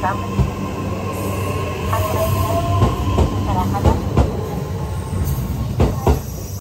самый